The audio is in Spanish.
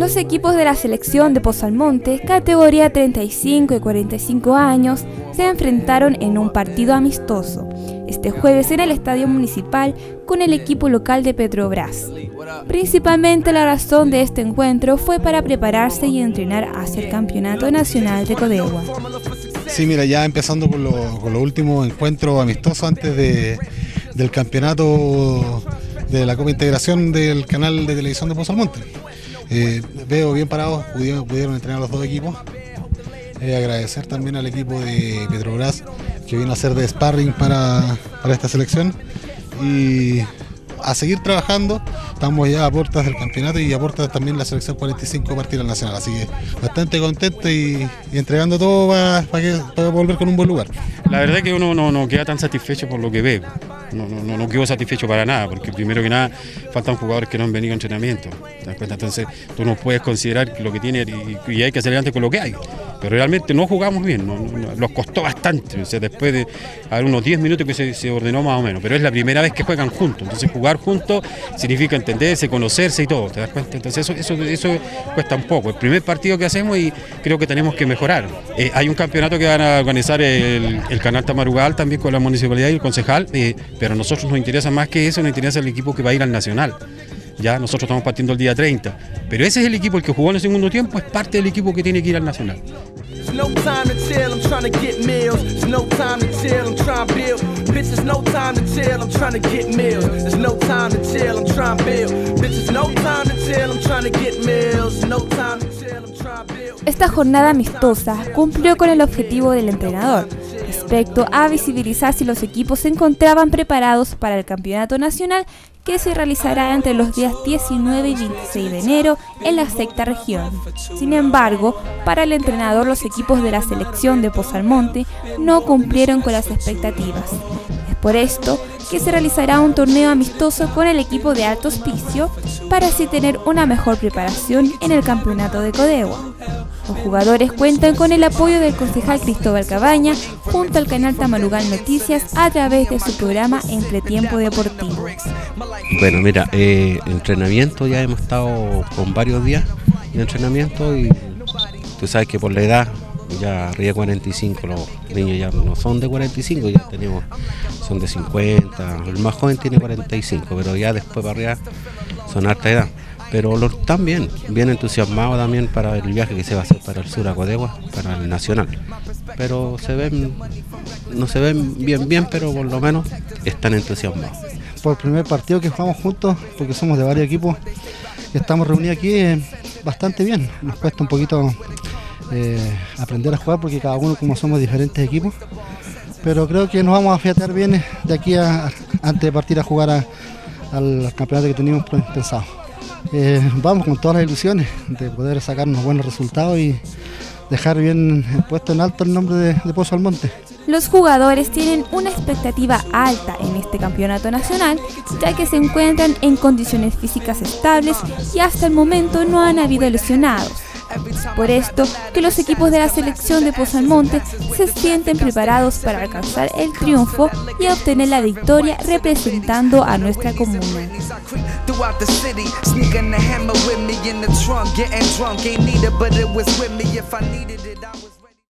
Los equipos de la selección de Pozalmonte, categoría 35 y 45 años, se enfrentaron en un partido amistoso, este jueves en el Estadio Municipal con el equipo local de Petrobras. Principalmente la razón de este encuentro fue para prepararse y entrenar hacia el Campeonato Nacional de Codegua. Sí, mira, ya empezando con los últimos encuentros amistosos antes del campeonato de la Copa Integración del canal de televisión de Pozalmonte. Eh, veo bien parados, pudieron, entrenar los dos equipos. Eh, agradecer también al equipo de Petrobras que vino a hacer de sparring para, para esta selección. Y a seguir trabajando. Estamos ya a puertas del campeonato y a puertas también la selección 45 partidos nacional. Así que bastante contento y, entregando todo para, volver con un buen lugar. La verdad que uno no, no, queda tan satisfecho por lo que ve. No, no, no, quedo satisfecho para nada, porque primero que nada faltan jugadores que no han venido a entrenamiento. Entonces tú no puedes considerar lo que tiene y, hay que hacer adelante con lo que hay pero realmente no jugamos bien, nos costó bastante, o sea, después de haber unos 10 minutos que se, ordenó más o menos, pero es la primera vez que juegan juntos, entonces jugar juntos significa entenderse, conocerse y todo, ¿te das cuenta? Entonces eso, eso, eso cuesta un poco, el primer partido que hacemos y creo que tenemos que mejorar. Eh, hay un campeonato que van a organizar el, canal Tamarugal también con la municipalidad y el concejal, eh, pero a nosotros nos interesa más que eso, nos interesa el equipo que va a ir al Nacional. Ya nosotros estamos partiendo el día 30, pero ese es el equipo el que jugó en el segundo tiempo, es parte del equipo que tiene que ir al Nacional. Esta jornada amistosa cumplió con el objetivo del entrenador respecto a visibilizar si los equipos se encontraban preparados para el campeonato nacional que se realizará entre los días 19 y 26 de enero en la sexta región. Sin embargo, para el entrenador los equipos de la selección de Pozalmonte no cumplieron con las expectativas. Es por esto que se realizará un torneo amistoso con el equipo de alto hospicio para así tener una mejor preparación en el campeonato de Codegua. Los jugadores cuentan con el apoyo del concejal Cristóbal Cabaña junto al canal Tamalugal Noticias a través de su programa Entretiempo Deportivo. Bueno, mira, eh, entrenamiento ya hemos estado con varios días de entrenamiento y tú sabes que por la edad ya arriba de 45 los niños ya no son de 45, ya tenemos, son de 50, el más joven tiene 45, pero ya después para arriba son alta edad pero lo, están bien, entusiasmados también para el viaje que se va a hacer para el sur a Codegua, para el Nacional. Pero se ven, no se ven bien bien, pero por lo menos están entusiasmados. Por el primer partido que jugamos juntos, porque somos de varios equipos, estamos reunidos aquí eh, bastante bien. Nos cuesta un poquito eh, aprender a jugar porque cada uno como somos diferentes equipos. Pero creo que nos vamos a fiatar bien de aquí a, antes de partir a jugar al campeonato que teníamos pensado. Eh, vamos con todas las ilusiones de poder sacar unos buenos resultados y dejar bien puesto en alto el nombre de Pozo Almonte. Los jugadores tienen una expectativa alta en este campeonato nacional, ya que se encuentran en condiciones físicas estables y hasta el momento no han habido lesionados. Por esto, que los equipos de la selección de Pozalmonte se sienten preparados para alcanzar el triunfo y obtener la victoria representando a nuestra comuna.